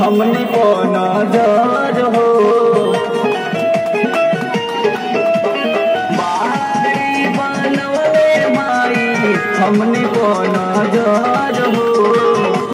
हमनी को नज़र हो। हमने पौना